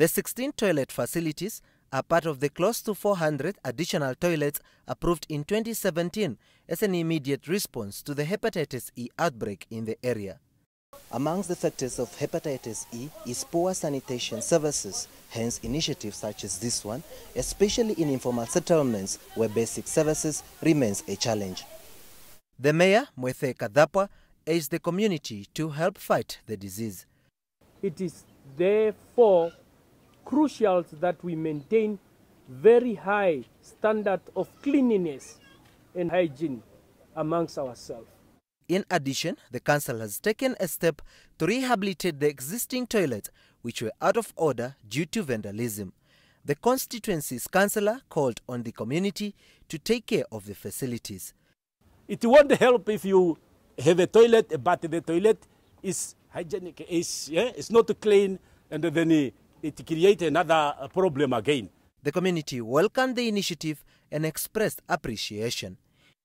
The 16 toilet facilities are part of the close to 400 additional toilets approved in 2017 as an immediate response to the hepatitis E outbreak in the area. Amongst the factors of hepatitis E is poor sanitation services, hence initiatives such as this one, especially in informal settlements where basic services remains a challenge. The mayor, Muesee Kazapua, urged the community to help fight the disease. It is therefore crucial that we maintain very high standard of cleanliness and hygiene amongst ourselves. In addition, the council has taken a step to rehabilitate the existing toilets which were out of order due to vandalism. The constituency's councillor called on the community to take care of the facilities. It won't help if you have a toilet, but the toilet is hygienic, is, yeah, it's not clean, and then it creates another uh, problem again. The community welcomed the initiative and expressed appreciation.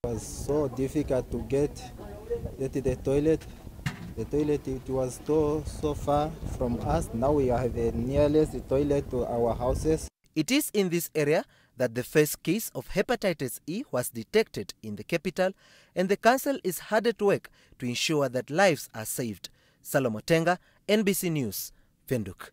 It was so difficult to get, get the toilet. The toilet it was so, so far from us. Now we have a nearest toilet to our houses. It is in this area that the first case of hepatitis E was detected in the capital and the council is hard at work to ensure that lives are saved. Salomo Tenga, NBC News, Windhoek.